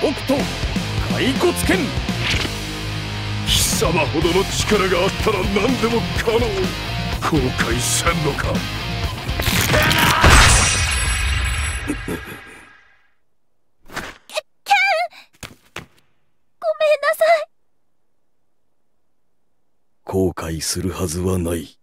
北斗骸骨剣。貴様ほどの力があったら何でも可能。後悔せんのか。後悔するはずはない。